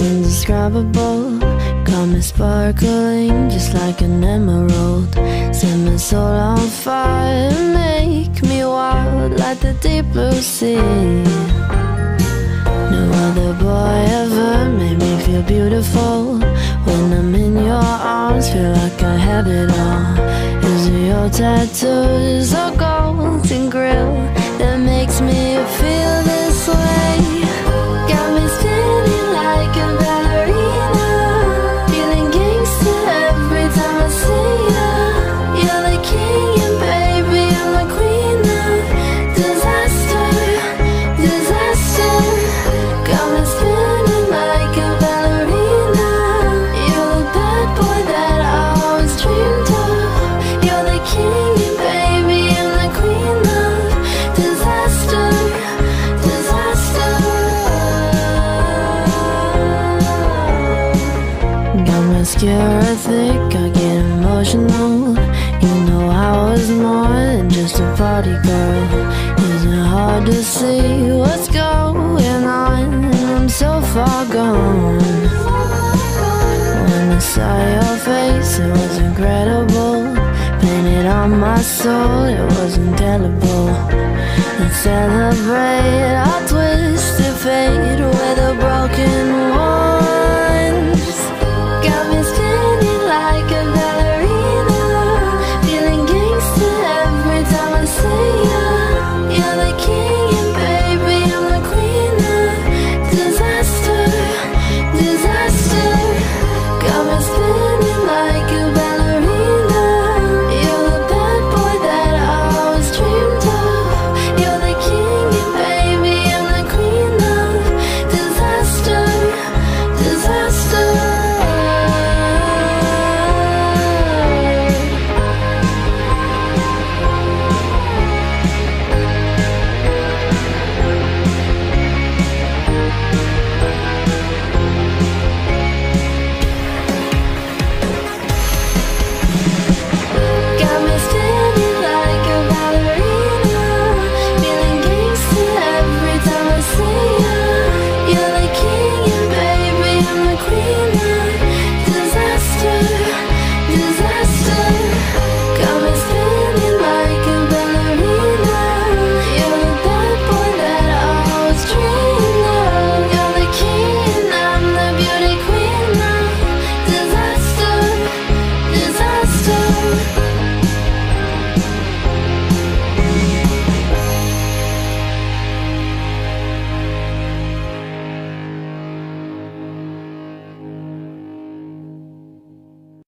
indescribable. Got me sparkling just like an emerald. Set my soul on fire, make me wild like the deep blue sea. No other boy ever made me feel beautiful. When I'm in your arms, feel like I have it all. Is it your tattoos or golden grill that makes me feel Got mascara thick, I get emotional. You know I was more than just a party girl. Is it hard to see what's going on? I'm so far gone. When I saw your face, it was incredible. Painted on my soul, it was indelible. Let's celebrate